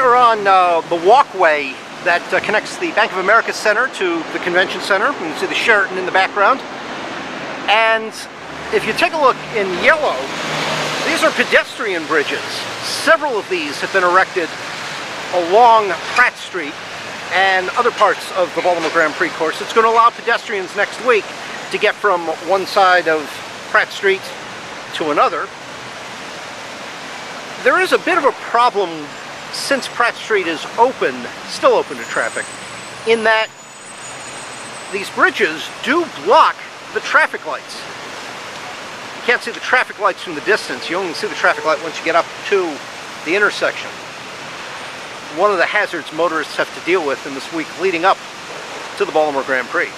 We're on uh, the walkway that uh, connects the Bank of America Center to the Convention Center. You can see the Sheraton in the background. And if you take a look in yellow, these are pedestrian bridges. Several of these have been erected along Pratt Street and other parts of the Baltimore Grand Prix course. It's going to allow pedestrians next week to get from one side of Pratt Street to another. There is a bit of a problem since Pratt Street is open, still open to traffic, in that these bridges do block the traffic lights. You can't see the traffic lights from the distance. You only see the traffic light once you get up to the intersection. One of the hazards motorists have to deal with in this week leading up to the Baltimore Grand Prix.